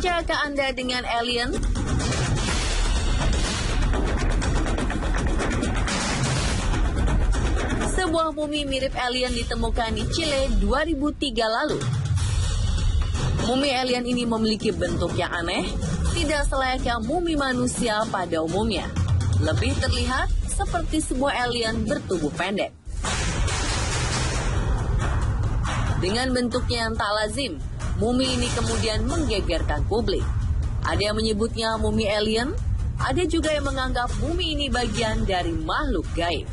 Percayakah Anda dengan alien? Sebuah mumi mirip alien ditemukan di Chile 2003 lalu. Mumi alien ini memiliki bentuk yang aneh, tidak selayaknya mumi manusia pada umumnya. Lebih terlihat seperti sebuah alien bertubuh pendek. Dengan bentuknya yang tak lazim, mumi ini kemudian menggegerkan publik. Ada yang menyebutnya mumi alien, ada juga yang menganggap mumi ini bagian dari makhluk gaib.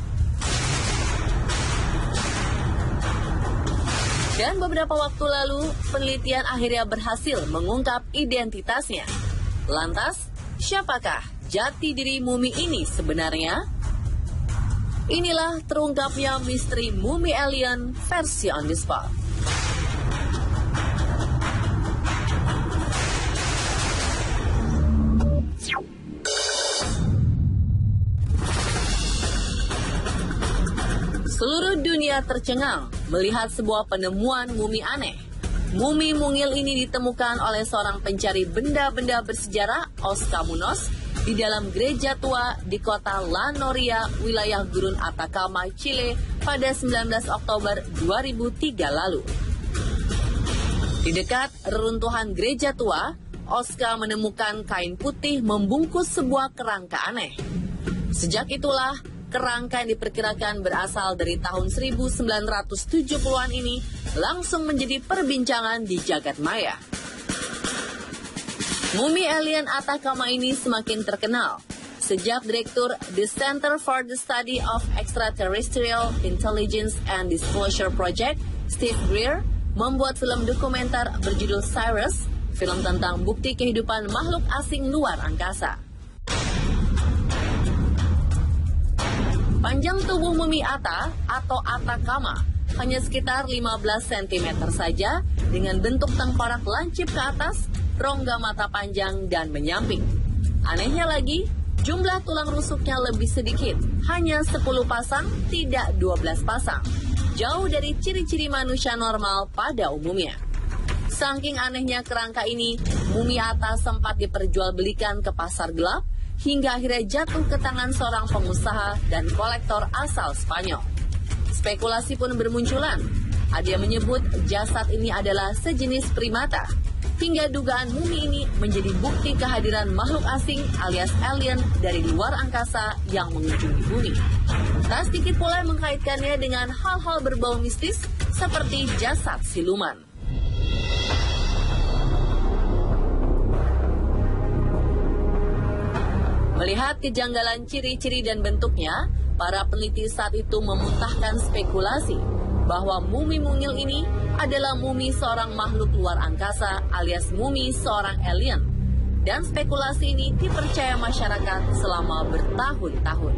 Dan beberapa waktu lalu, penelitian akhirnya berhasil mengungkap identitasnya. Lantas, siapakah jati diri mumi ini sebenarnya? Inilah terungkapnya misteri mumi alien versi on the spot. Tercengang melihat sebuah penemuan mumi aneh. Mumi mungil ini ditemukan oleh seorang pencari benda-benda bersejarah Oscar Munoz di dalam gereja tua di kota La Noria, wilayah Gurun Atacama, Chile pada 19 Oktober 2003 lalu. Di dekat reruntuhan gereja tua, Oscar menemukan kain putih membungkus sebuah kerangka aneh. Sejak itulah, kerangka yang diperkirakan berasal dari tahun 1970-an ini langsung menjadi perbincangan di jagat maya. Mumi alien Atacama ini semakin terkenal sejak Direktur The Center for the Study of Extraterrestrial Intelligence and Disclosure Project, Steve Greer, membuat film dokumenter berjudul Cyrus, film tentang bukti kehidupan makhluk asing luar angkasa. Panjang tubuh mumi Ata atau Atacama hanya sekitar 15 cm saja dengan bentuk tengkorak lancip ke atas, rongga mata panjang dan menyamping. Anehnya lagi, jumlah tulang rusuknya lebih sedikit, hanya 10 pasang, tidak 12 pasang. Jauh dari ciri-ciri manusia normal pada umumnya. Saking anehnya kerangka ini, mumi Ata sempat diperjualbelikan ke pasar gelap hingga akhirnya jatuh ke tangan seorang pengusaha dan kolektor asal Spanyol. Spekulasi pun bermunculan. Ada yang menyebut jasad ini adalah sejenis primata, hingga dugaan mumi ini menjadi bukti kehadiran makhluk asing alias alien dari luar angkasa yang mengunjungi bumi. Tak sedikit pula mengkaitkannya dengan hal-hal berbau mistis seperti jasad siluman. Melihat kejanggalan ciri-ciri dan bentuknya, para peneliti saat itu memuntahkan spekulasi bahwa mumi mungil ini adalah mumi seorang makhluk luar angkasa alias mumi seorang alien. Dan spekulasi ini dipercaya masyarakat selama bertahun-tahun.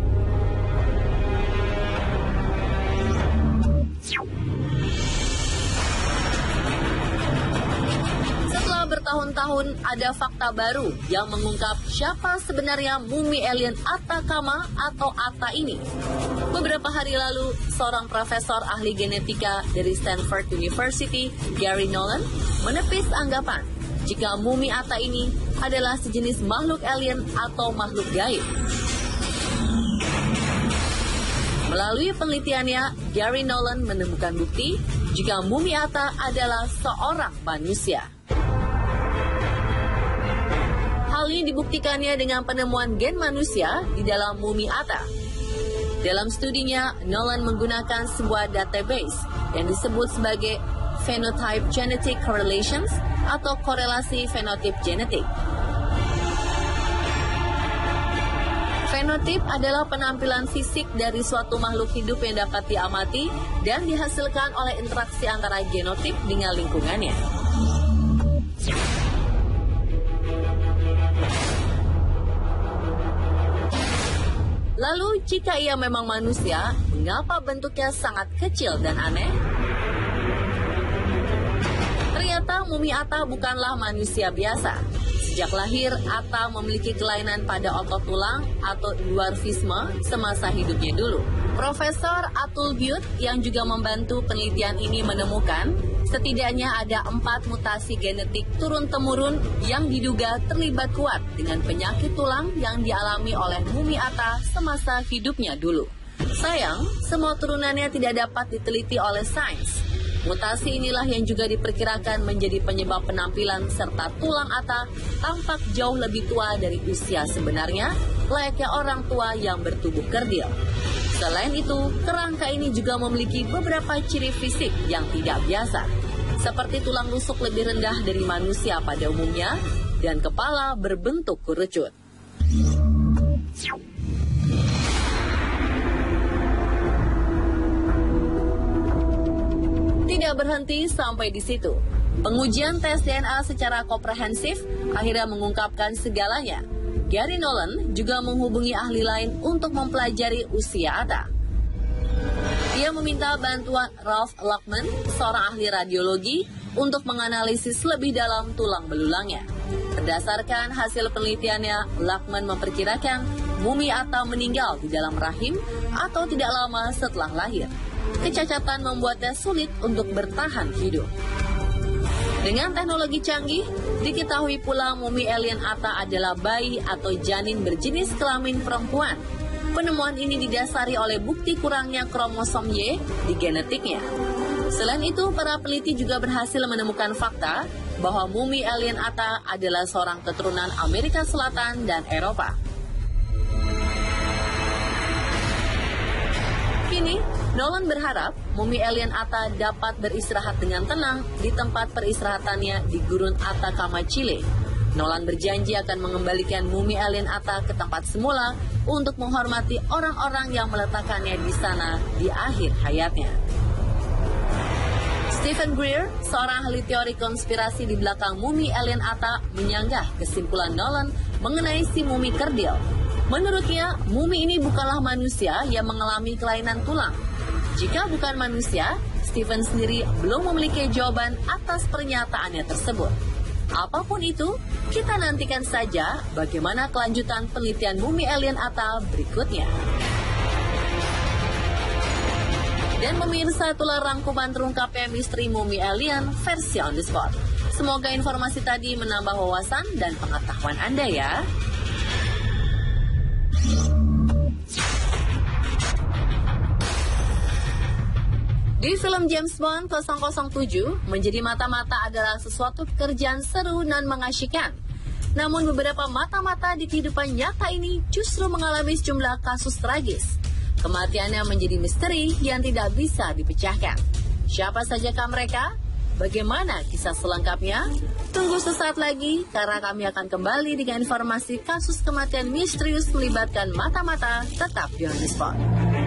Bertahun-tahun ada fakta baru yang mengungkap siapa sebenarnya mumi alien Atacama atau Ata ini. Beberapa hari lalu, seorang profesor ahli genetika dari Stanford University, Gary Nolan, menepis anggapan jika mumi Ata ini adalah sejenis makhluk alien atau makhluk gaib. Melalui penelitiannya, Gary Nolan menemukan bukti jika mumi Ata adalah seorang manusia. Hal ini dibuktikannya dengan penemuan gen manusia di dalam mumi Ata. Dalam studinya, Nolan menggunakan sebuah database yang disebut sebagai Phenotype Genetic Correlations atau korelasi fenotip genetik. Fenotip adalah penampilan fisik dari suatu makhluk hidup yang dapat diamati dan dihasilkan oleh interaksi antara genotip dengan lingkungannya. Lalu jika ia memang manusia, mengapa bentuknya sangat kecil dan aneh? Ternyata mumi Atta bukanlah manusia biasa. Sejak lahir, Atta memiliki kelainan pada otot tulang atau dwarfisme semasa hidupnya dulu. Profesor Atul Butte yang juga membantu penelitian ini menemukan Setidaknya ada empat mutasi genetik turun-temurun yang diduga terlibat kuat dengan penyakit tulang yang dialami oleh Mumi Ata semasa hidupnya dulu. Sayang, semua turunannya tidak dapat diteliti oleh sains. Mutasi inilah yang juga diperkirakan menjadi penyebab penampilan serta tulang Ata tampak jauh lebih tua dari usia sebenarnya, layaknya orang tua yang bertubuh kerdil. Selain itu, kerangka ini juga memiliki beberapa ciri fisik yang tidak biasa, seperti tulang rusuk lebih rendah dari manusia pada umumnya dan kepala berbentuk kerucut. Tidak berhenti sampai di situ. Pengujian tes DNA secara komprehensif akhirnya mengungkapkan segalanya, Gary Nolan juga menghubungi ahli lain untuk mempelajari usia Atta. Ia meminta bantuan Ralph Lockman, seorang ahli radiologi, untuk menganalisis lebih dalam tulang belulangnya. Berdasarkan hasil penelitiannya, Lockman memperkirakan mumi Atta meninggal di dalam rahim atau tidak lama setelah lahir. Kecacatan membuatnya sulit untuk bertahan hidup. Dengan teknologi canggih, diketahui pula mumi alien Atta adalah bayi atau janin berjenis kelamin perempuan. Penemuan ini didasari oleh bukti kurangnya kromosom Y di genetiknya. Selain itu, para peneliti juga berhasil menemukan fakta bahwa mumi alien Atta adalah seorang keturunan Amerika Selatan dan Eropa. Kini, Nolan berharap mumi alien Atta dapat beristirahat dengan tenang di tempat peristirahatannya di gurun Atacama, Chile. Nolan berjanji akan mengembalikan mumi alien Atta ke tempat semula untuk menghormati orang-orang yang meletakkannya di sana di akhir hayatnya. Stephen Greer, seorang ahli teori konspirasi di belakang mumi alien Atta, menyanggah kesimpulan Nolan mengenai si mumi kerdil Menurutnya, mumi ini bukanlah manusia yang mengalami kelainan tulang. Jika bukan manusia, Stephen sendiri belum memiliki jawaban atas pernyataannya tersebut. Apa pun itu, kita nantikan saja bagaimana kelanjutan penelitian mumi alien Atta berikutnya. Dan pemirsa itulah rangkuman terungkapnya misteri mumi alien versi on the spot. Semoga informasi tadi menambah wawasan dan pengetahuan Anda ya. Di film James Bond 007, menjadi mata-mata adalah sesuatu pekerjaan seru dan mengasyikan. Namun beberapa mata-mata di kehidupan nyata ini justru mengalami sejumlah kasus tragis. Kematiannya menjadi misteri yang tidak bisa dipecahkan. Siapa sajakah mereka? Bagaimana kisah selengkapnya? Tunggu sesaat lagi karena kami akan kembali dengan informasi kasus kematian misterius melibatkan mata-mata tetap di On The Spot.